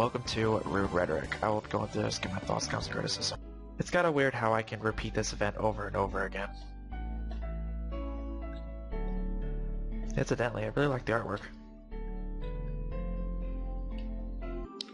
Welcome to Rune Rhetoric. I will go into this, give my thoughts, comments, and criticism. It's kinda weird how I can repeat this event over and over again. Incidentally, I really like the artwork.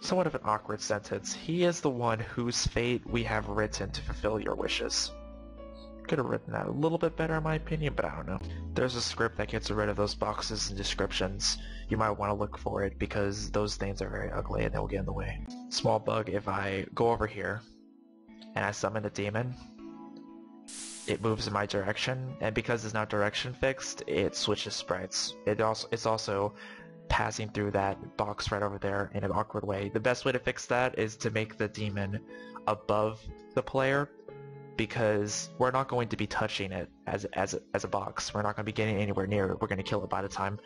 Somewhat of an awkward sentence. He is the one whose fate we have written to fulfill your wishes. Could have written that a little bit better in my opinion, but I don't know. There's a script that gets rid of those boxes and descriptions. You might want to look for it because those things are very ugly and they will get in the way. Small bug, if I go over here and I summon a demon, it moves in my direction, and because it's not direction fixed, it switches sprites. It also It's also passing through that box right over there in an awkward way. The best way to fix that is to make the demon above the player because we're not going to be touching it as as as a box. We're not going to be getting anywhere near it. We're going to kill it by the time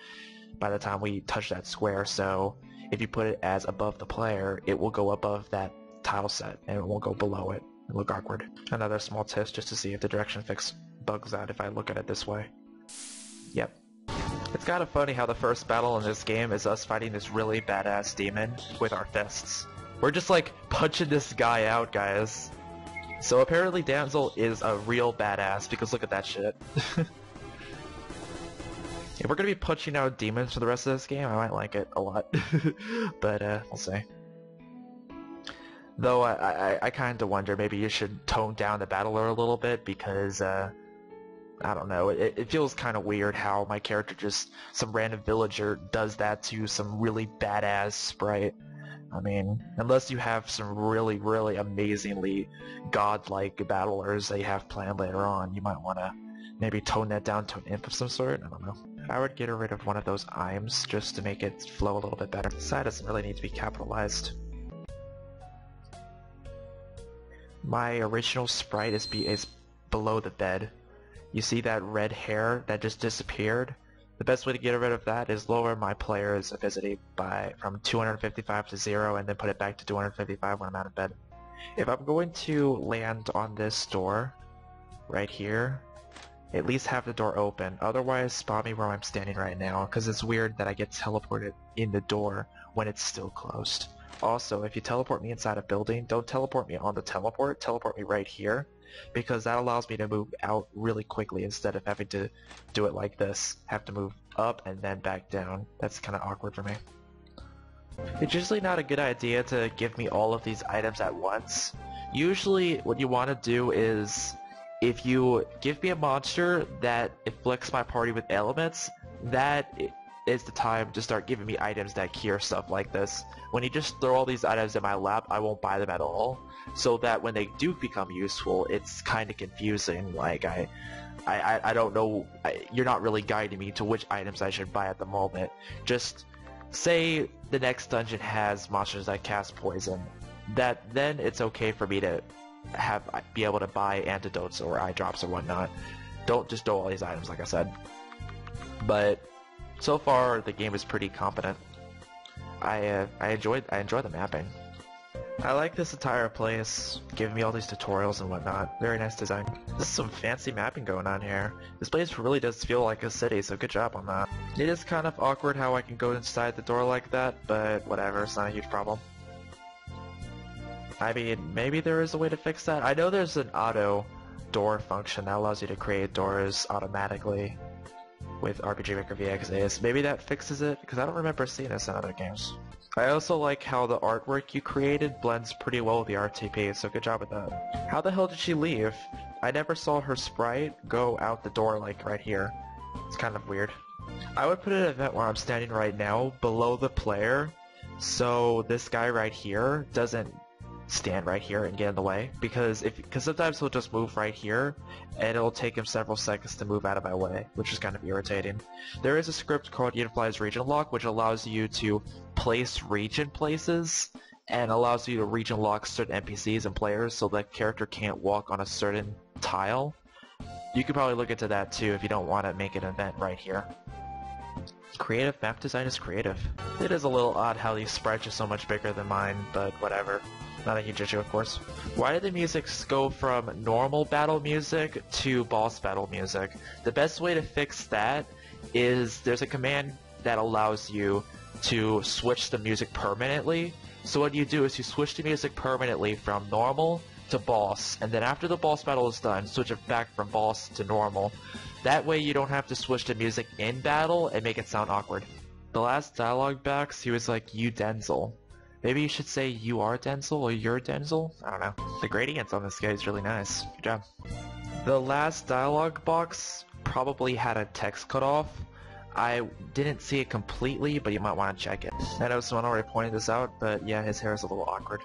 by the time we touch that square. So if you put it as above the player, it will go above that tile set and it won't go below it and look awkward. Another small test just to see if the direction fix bugs out if I look at it this way. Yep. It's kind of funny how the first battle in this game is us fighting this really badass demon with our fists. We're just like punching this guy out, guys. So apparently Damsel is a real badass because look at that shit. if we're gonna be punching out demons for the rest of this game, I might like it a lot. but uh, we'll see. Though I, I, I kind of wonder maybe you should tone down the battler a little bit because uh, I don't know. It, it feels kind of weird how my character just some random villager does that to some really badass sprite. I mean, unless you have some really, really amazingly godlike battlers that you have planned later on, you might want to maybe tone that down to an imp of some sort. I don't know. I would get rid of one of those IMs just to make it flow a little bit better. Side doesn't really need to be capitalized. My original sprite is, be is below the bed. You see that red hair that just disappeared? The best way to get rid of that is lower my player's opacity by from 255 to 0 and then put it back to 255 when I'm out of bed. If I'm going to land on this door right here, at least have the door open. Otherwise, spot me where I'm standing right now because it's weird that I get teleported in the door when it's still closed. Also, if you teleport me inside a building, don't teleport me on the teleport, teleport me right here because that allows me to move out really quickly instead of having to do it like this. Have to move up and then back down. That's kind of awkward for me. It's usually not a good idea to give me all of these items at once. Usually what you want to do is if you give me a monster that afflicts my party with elements, that is the time to start giving me items that cure stuff like this. When you just throw all these items in my lap, I won't buy them at all. So that when they do become useful, it's kind of confusing. Like, I, I, I don't know, I, you're not really guiding me to which items I should buy at the moment. Just say the next dungeon has monsters that cast poison. That then it's okay for me to have be able to buy antidotes or eye drops or whatnot. Don't just do all these items, like I said. But so far, the game is pretty competent. I uh, I enjoyed I enjoy the mapping. I like this entire place, giving me all these tutorials and whatnot. Very nice design. This is some fancy mapping going on here. This place really does feel like a city, so good job on that. It is kind of awkward how I can go inside the door like that, but whatever, it's not a huge problem. I mean, maybe there is a way to fix that. I know there's an auto door function that allows you to create doors automatically with RPG Maker VX Ace. Maybe that fixes it, because I don't remember seeing this in other games. I also like how the artwork you created blends pretty well with the RTP, so good job with that. How the hell did she leave? I never saw her sprite go out the door like right here. It's kind of weird. I would put an event where I'm standing right now below the player, so this guy right here doesn't stand right here and get in the way because if because sometimes he'll just move right here and it'll take him several seconds to move out of my way which is kind of irritating there is a script called Yanfly's region lock which allows you to place region places and allows you to region lock certain NPCs and players so that character can't walk on a certain tile you could probably look into that too if you don't want to make an event right here creative map design is creative. It is a little odd how these sprites are so much bigger than mine, but whatever. Not a huge issue, of course. Why did the music go from normal battle music to boss battle music? The best way to fix that is there's a command that allows you to switch the music permanently So what you do is you switch the music permanently from normal to boss, and then after the boss battle is done, switch it back from boss to normal. That way you don't have to switch the music in battle and make it sound awkward. The last dialogue box, he was like, you Denzel. Maybe you should say you are Denzel or you're Denzel? I don't know. The gradients on this guy is really nice. Good job. The last dialogue box probably had a text cutoff. I didn't see it completely, but you might want to check it. I know someone already pointed this out, but yeah, his hair is a little awkward.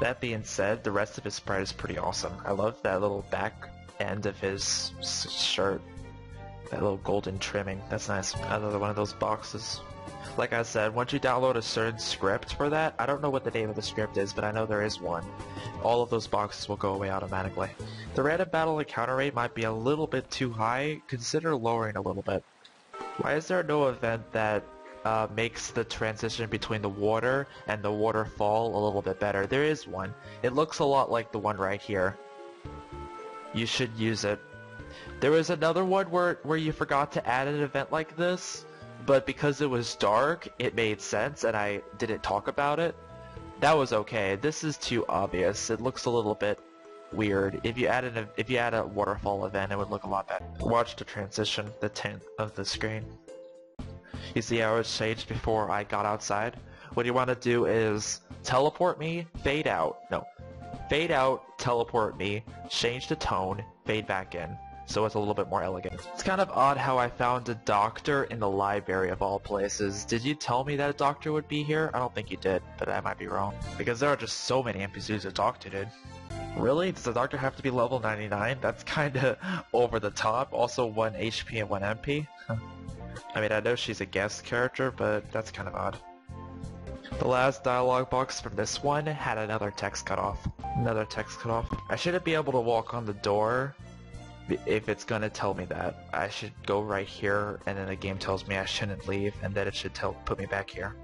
That being said, the rest of his sprite is pretty awesome. I love that little back end of his shirt. That little golden trimming. That's nice. Another one of those boxes. Like I said, once you download a certain script for that, I don't know what the name of the script is, but I know there is one. All of those boxes will go away automatically. The random battle encounter rate might be a little bit too high. Consider lowering a little bit. Why is there no event that uh, makes the transition between the water and the waterfall a little bit better? There is one. It looks a lot like the one right here. You should use it. There was another one where, where you forgot to add an event like this, but because it was dark, it made sense and I didn't talk about it. That was okay. This is too obvious. It looks a little bit weird. If you add an if you add a waterfall event, it would look a lot better. Watch the transition, the tint of the screen. You see how it's changed before I got outside? What you want to do is teleport me, fade out. No. Fade out, teleport me, change the tone, fade back in so it's a little bit more elegant. It's kind of odd how I found a doctor in the library of all places. Did you tell me that a doctor would be here? I don't think you did, but I might be wrong. Because there are just so many NPCs to talk to, dude. Really? Does the doctor have to be level 99? That's kinda over the top. Also 1 HP and 1 MP? I mean, I know she's a guest character, but that's kind of odd. The last dialogue box from this one had another text cutoff. Another text cutoff. I shouldn't be able to walk on the door if it's gonna tell me that, I should go right here, and then the game tells me I shouldn't leave, and then it should tell put me back here.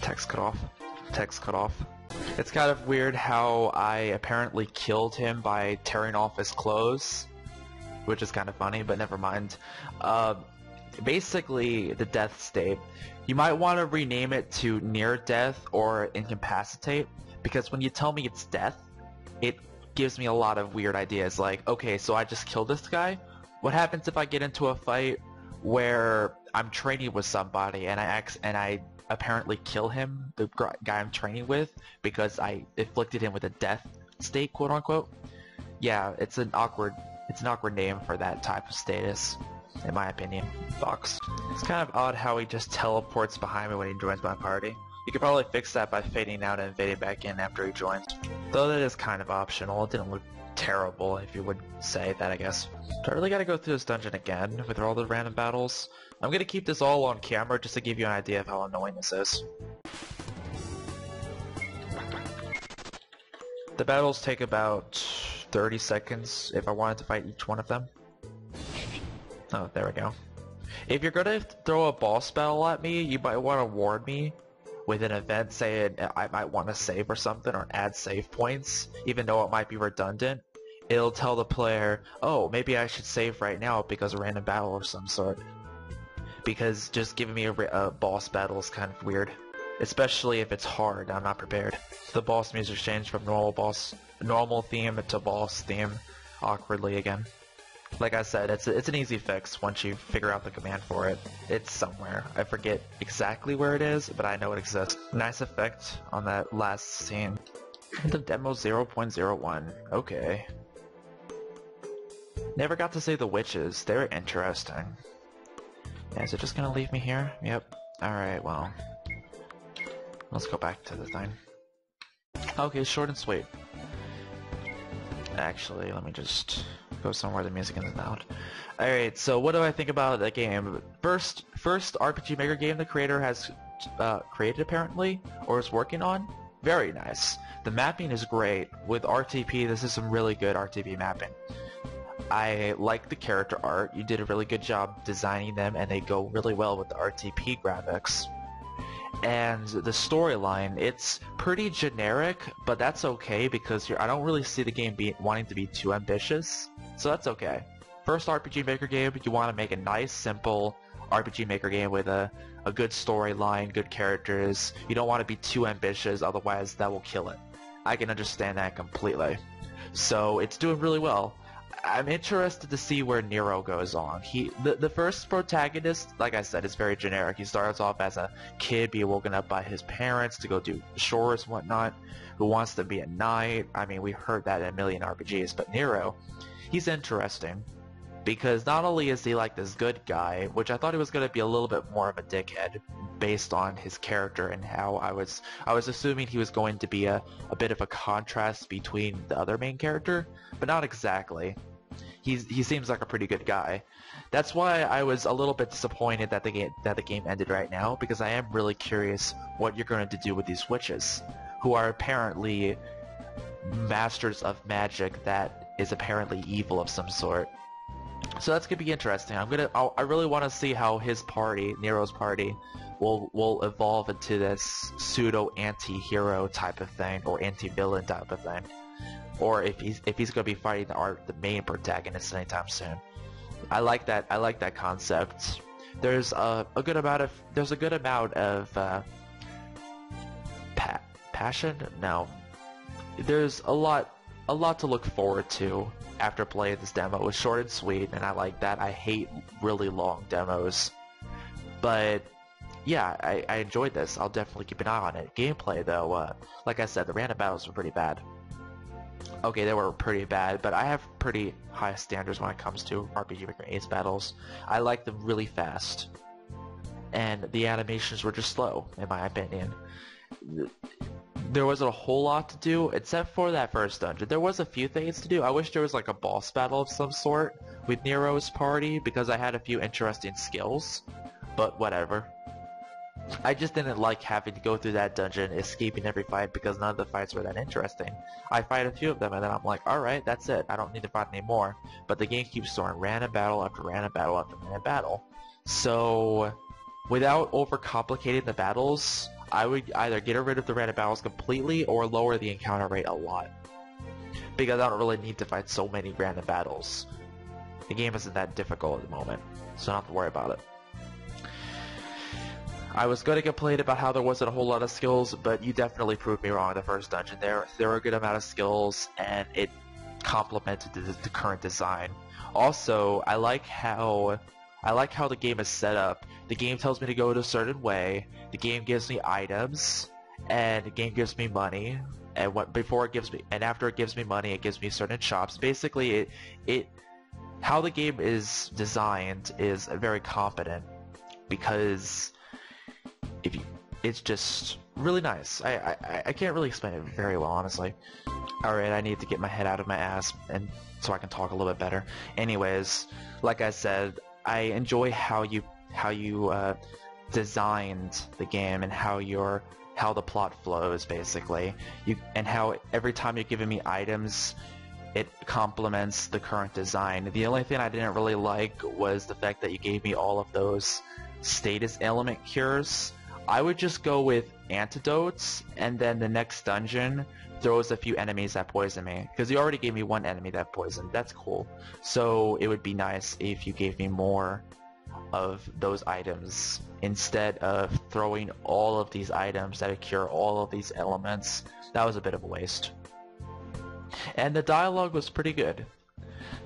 Text cut off. Text cut off. It's kind of weird how I apparently killed him by tearing off his clothes, which is kind of funny, but never mind. Uh, basically, the death state. You might want to rename it to near death or incapacitate, because when you tell me it's death, it gives me a lot of weird ideas. Like, okay, so I just killed this guy. What happens if I get into a fight where I'm training with somebody and I ex- and I apparently kill him, the guy I'm training with, because I afflicted him with a death state, quote unquote? Yeah, it's an awkward, it's an awkward name for that type of status, in my opinion. Fox. It's kind of odd how he just teleports behind me when he joins my party. You could probably fix that by fading out and fading back in after he joins. Though that is kind of optional, it didn't look terrible if you would say that I guess. Do I really gotta go through this dungeon again with all the random battles? I'm gonna keep this all on camera just to give you an idea of how annoying this is. The battles take about 30 seconds if I wanted to fight each one of them. Oh, there we go. If you're gonna throw a boss battle at me, you might want to warn me with an event saying I might want to save or something or add save points, even though it might be redundant, it'll tell the player, oh, maybe I should save right now because a random battle or some sort. Because just giving me a, a boss battle is kind of weird. Especially if it's hard, I'm not prepared. The boss music changed from normal boss, normal theme to boss theme awkwardly again. Like I said, it's a, it's an easy fix once you figure out the command for it. It's somewhere. I forget exactly where it is, but I know it exists. Nice effect on that last scene. The demo 0.01. Okay. Never got to say the witches. They're interesting. Yeah, is it just gonna leave me here? Yep. Alright, well. Let's go back to the thing. Okay, short and sweet. Actually, let me just go somewhere the music isn't loud. Alright, so what do I think about the game? First, first RPG Maker game the creator has uh, created apparently, or is working on. Very nice. The mapping is great. With RTP, this is some really good RTP mapping. I like the character art. You did a really good job designing them, and they go really well with the RTP graphics. And the storyline, it's pretty generic, but that's okay because I don't really see the game be wanting to be too ambitious. So that's okay. First RPG Maker game, you want to make a nice, simple RPG Maker game with a, a good storyline, good characters. You don't want to be too ambitious, otherwise that will kill it. I can understand that completely. So it's doing really well. I'm interested to see where Nero goes on. He the, the first protagonist, like I said, is very generic. He starts off as a kid being woken up by his parents to go do chores and whatnot, who wants to be a knight. I mean, we heard that in a million RPGs, but Nero, he's interesting because not only is he like this good guy, which I thought he was going to be a little bit more of a dickhead based on his character and how I was I was assuming he was going to be a, a bit of a contrast between the other main character, but not exactly. He's, he seems like a pretty good guy. That's why I was a little bit disappointed that the game that the game ended right now because I am really curious what you're going to do with these witches, who are apparently masters of magic that is apparently evil of some sort. So that's gonna be interesting. I'm gonna. I'll, i really want to see how his party, Nero's party, will will evolve into this pseudo anti-hero type of thing or anti-villain type of thing, or if he's if he's gonna be fighting the art the main protagonist anytime soon. I like that. I like that concept. There's a, a good amount of there's a good amount of uh, pa passion. No, there's a lot a lot to look forward to after playing this demo. It was short and sweet, and I like that. I hate really long demos. But yeah, I, I enjoyed this. I'll definitely keep an eye on it. Gameplay, though, uh, like I said, the random battles were pretty bad. Okay, they were pretty bad, but I have pretty high standards when it comes to RPG Maker Ace battles. I like them really fast. And the animations were just slow, in my opinion there wasn't a whole lot to do except for that first dungeon. There was a few things to do. I wish there was like a boss battle of some sort with Nero's party because I had a few interesting skills, but whatever. I just didn't like having to go through that dungeon, escaping every fight because none of the fights were that interesting. I fight a few of them and then I'm like, alright, that's it. I don't need to fight anymore. But the game keeps throwing random battle after random battle after random battle. So, without overcomplicating the battles, I would either get rid of the random battles completely or lower the encounter rate a lot. Because I don't really need to fight so many random battles. The game isn't that difficult at the moment, so have to worry about it. I was going to complain about how there wasn't a whole lot of skills, but you definitely proved me wrong in the first dungeon. There, there were a good amount of skills, and it complemented the, the current design. Also, I like how I like how the game is set up. The game tells me to go a certain way. The game gives me items, and the game gives me money. And what before it gives me, and after it gives me money, it gives me certain shops. Basically, it it how the game is designed is very competent because if you, it's just really nice. I, I I can't really explain it very well, honestly. All right, I need to get my head out of my ass and so I can talk a little bit better. Anyways, like I said, I enjoy how you how you uh, designed the game and how your how the plot flows basically. You and how every time you're giving me items, it complements the current design. The only thing I didn't really like was the fact that you gave me all of those status element cures. I would just go with antidotes and then the next dungeon throws a few enemies that poison me. Because you already gave me one enemy that poisoned. That's cool. So it would be nice if you gave me more of those items instead of throwing all of these items that cure all of these elements. That was a bit of a waste. And the dialogue was pretty good.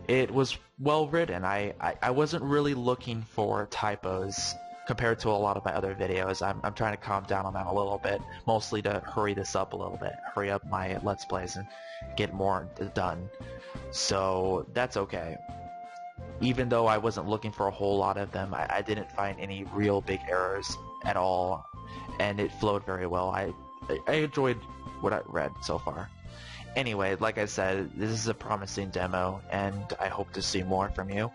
It was well written. I, I, I wasn't really looking for typos compared to a lot of my other videos. I'm, I'm trying to calm down on that a little bit, mostly to hurry this up a little bit, hurry up my Let's Plays and get more done. So that's okay. Even though I wasn't looking for a whole lot of them, I, I didn't find any real big errors at all, and it flowed very well. I, I enjoyed what I read so far. Anyway, like I said, this is a promising demo, and I hope to see more from you.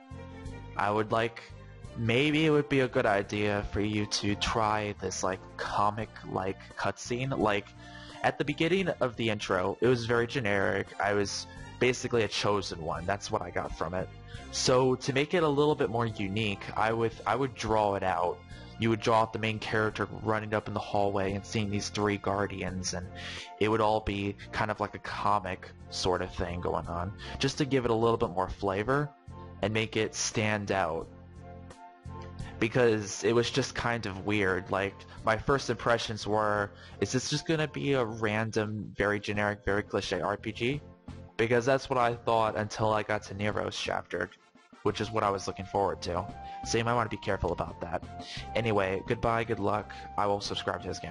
I would like maybe it would be a good idea for you to try this like comic-like cutscene. Like at the beginning of the intro, it was very generic. I was basically a chosen one. That's what I got from it. So to make it a little bit more unique, I would I would draw it out. You would draw out the main character running up in the hallway and seeing these three guardians, and it would all be kind of like a comic sort of thing going on, just to give it a little bit more flavor and make it stand out because it was just kind of weird. Like my first impressions were, is this just gonna be a random, very generic, very cliche RPG? Because that's what I thought until I got to Nero's chapter, which is what I was looking forward to. So you might want to be careful about that. Anyway, goodbye, good luck. I will subscribe to his game.